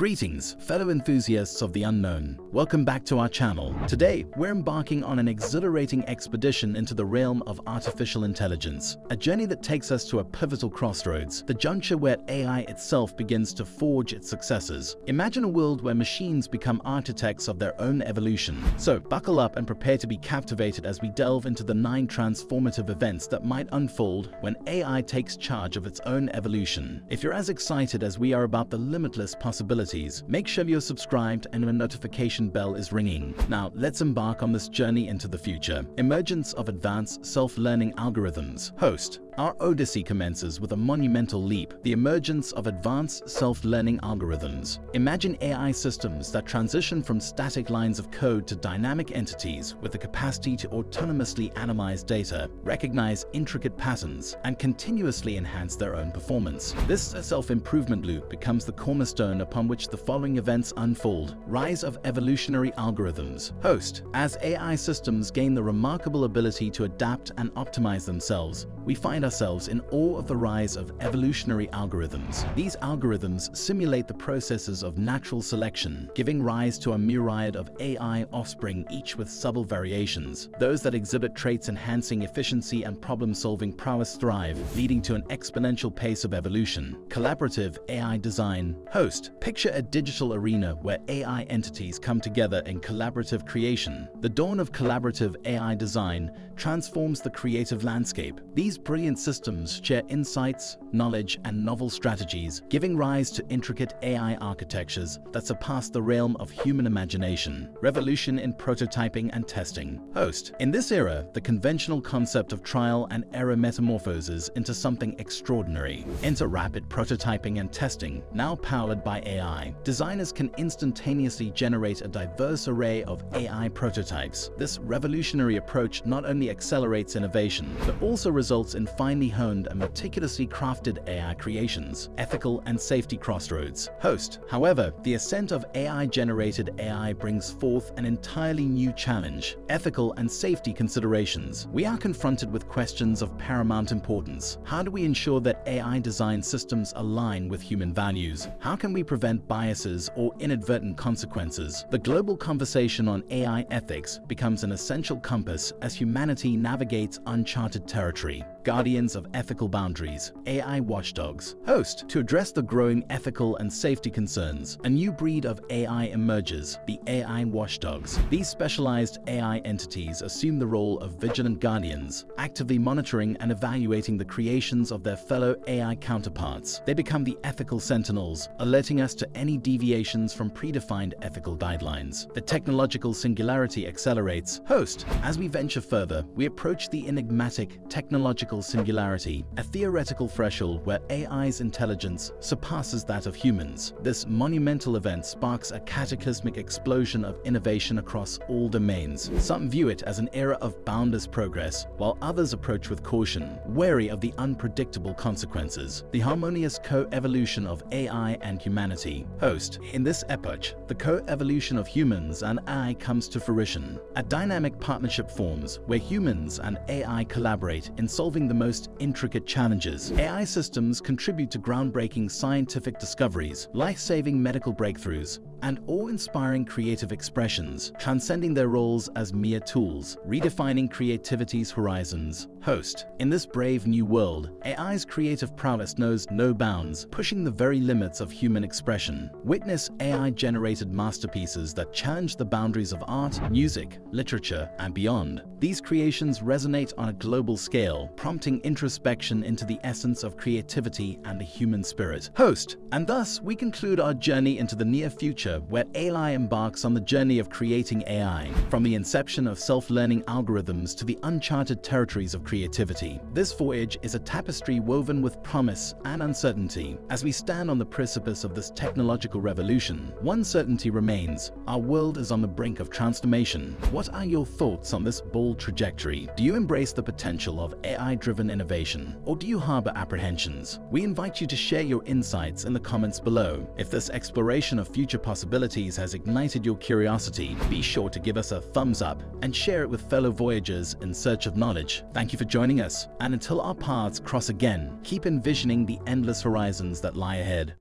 Greetings, fellow enthusiasts of the unknown. Welcome back to our channel. Today, we're embarking on an exhilarating expedition into the realm of artificial intelligence, a journey that takes us to a pivotal crossroads, the juncture where AI itself begins to forge its successors. Imagine a world where machines become architects of their own evolution. So, buckle up and prepare to be captivated as we delve into the nine transformative events that might unfold when AI takes charge of its own evolution. If you're as excited as we are about the limitless possibilities make sure you're subscribed and the notification bell is ringing. Now, let's embark on this journey into the future. Emergence of Advanced Self-Learning Algorithms. Host, our odyssey commences with a monumental leap, the emergence of advanced self-learning algorithms. Imagine AI systems that transition from static lines of code to dynamic entities with the capacity to autonomously analyze data, recognize intricate patterns, and continuously enhance their own performance. This self-improvement loop becomes the cornerstone upon which the following events unfold. Rise of evolutionary algorithms. Host, as AI systems gain the remarkable ability to adapt and optimize themselves, we find ourselves in awe of the rise of evolutionary algorithms. These algorithms simulate the processes of natural selection, giving rise to a myriad of AI offspring, each with subtle variations. Those that exhibit traits enhancing efficiency and problem-solving prowess thrive, leading to an exponential pace of evolution. Collaborative AI design. Host, picture a digital arena where AI entities come together in collaborative creation. The dawn of collaborative AI design transforms the creative landscape. These brilliant systems share insights, knowledge, and novel strategies, giving rise to intricate AI architectures that surpass the realm of human imagination. Revolution in prototyping and testing. Host. In this era, the conventional concept of trial and error metamorphoses into something extraordinary. Enter rapid prototyping and testing, now powered by AI. Designers can instantaneously generate a diverse array of AI prototypes. This revolutionary approach not only accelerates innovation, but also results in finely honed and meticulously crafted AI creations, ethical and safety crossroads. Host. However, the ascent of AI-generated AI brings forth an entirely new challenge, ethical and safety considerations. We are confronted with questions of paramount importance. How do we ensure that AI-designed systems align with human values? How can we prevent biases or inadvertent consequences? The global conversation on AI ethics becomes an essential compass as humanity navigates uncharted territory guardians of ethical boundaries, AI watchdogs. Host, to address the growing ethical and safety concerns, a new breed of AI emerges, the AI watchdogs. These specialized AI entities assume the role of vigilant guardians, actively monitoring and evaluating the creations of their fellow AI counterparts. They become the ethical sentinels, alerting us to any deviations from predefined ethical guidelines. The technological singularity accelerates. Host, as we venture further, we approach the enigmatic technological singularity, a theoretical threshold where AI's intelligence surpasses that of humans. This monumental event sparks a cataclysmic explosion of innovation across all domains. Some view it as an era of boundless progress, while others approach with caution, wary of the unpredictable consequences. The harmonious co-evolution of AI and humanity. Host, in this epoch, the co-evolution of humans and AI comes to fruition. A dynamic partnership forms where humans and AI collaborate in solving the most intricate challenges. AI systems contribute to groundbreaking scientific discoveries, life-saving medical breakthroughs, and awe-inspiring creative expressions, transcending their roles as mere tools, redefining creativity's horizons. Host. In this brave new world, AI's creative prowess knows no bounds, pushing the very limits of human expression. Witness AI-generated masterpieces that challenge the boundaries of art, music, literature, and beyond. These creations resonate on a global scale, prompting introspection into the essence of creativity and the human spirit. Host. And thus, we conclude our journey into the near future where AI embarks on the journey of creating AI, from the inception of self-learning algorithms to the uncharted territories of creativity. This voyage is a tapestry woven with promise and uncertainty. As we stand on the precipice of this technological revolution, one certainty remains. Our world is on the brink of transformation. What are your thoughts on this bold trajectory? Do you embrace the potential of AI-driven innovation, or do you harbor apprehensions? We invite you to share your insights in the comments below. If this exploration of future possibilities possibilities has ignited your curiosity, be sure to give us a thumbs up and share it with fellow voyagers in search of knowledge. Thank you for joining us, and until our paths cross again, keep envisioning the endless horizons that lie ahead.